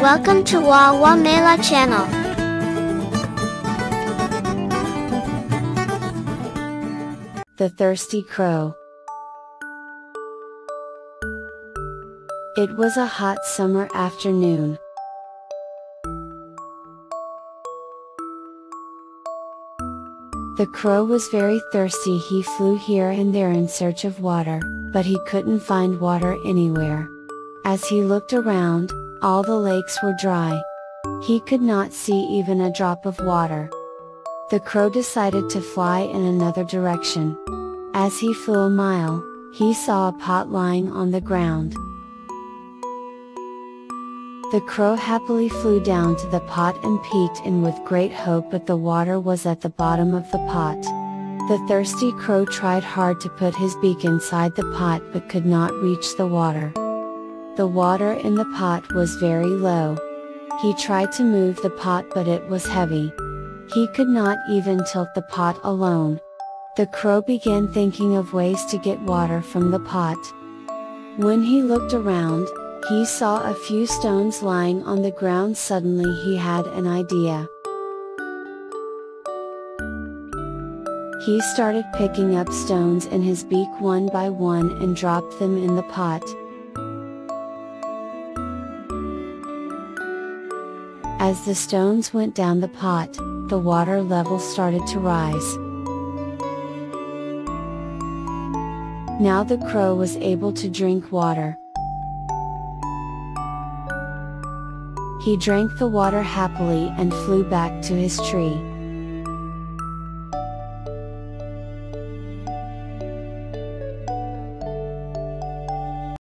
Welcome to Wawamela channel. The Thirsty Crow It was a hot summer afternoon. The crow was very thirsty he flew here and there in search of water, but he couldn't find water anywhere. As he looked around, all the lakes were dry. He could not see even a drop of water. The crow decided to fly in another direction. As he flew a mile, he saw a pot lying on the ground. The crow happily flew down to the pot and peeked in with great hope but the water was at the bottom of the pot. The thirsty crow tried hard to put his beak inside the pot but could not reach the water. The water in the pot was very low. He tried to move the pot but it was heavy. He could not even tilt the pot alone. The crow began thinking of ways to get water from the pot. When he looked around, he saw a few stones lying on the ground suddenly he had an idea. He started picking up stones in his beak one by one and dropped them in the pot. As the stones went down the pot, the water level started to rise. Now the crow was able to drink water. He drank the water happily and flew back to his tree.